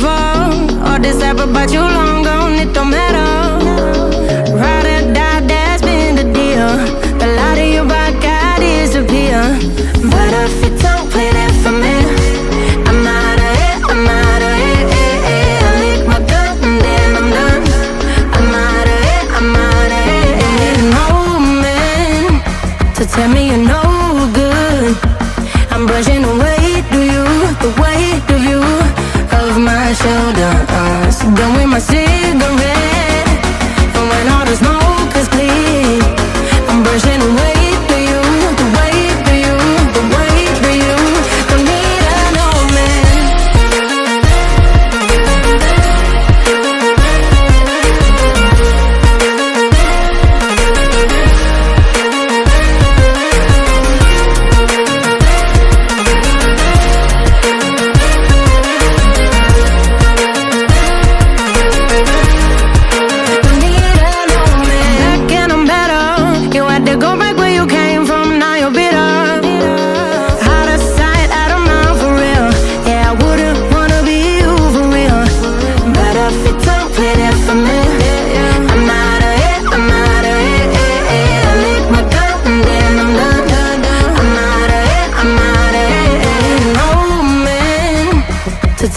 got you long gone, it don't matter. Ride or die, that's been the deal. The light of your back, I disappear. But if you don't play that for me, I'm out of it, I'm out of it. eh, eh. I lick my gun and then I'm done. I'm out of it, I'm out of it. eh. No man to tell me you're no done with my cigarette,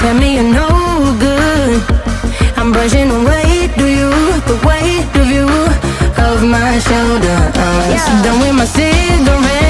tell me you're no good. I'm brushing the weight you, the weight of you, of my shoulder. So done with my cigarette.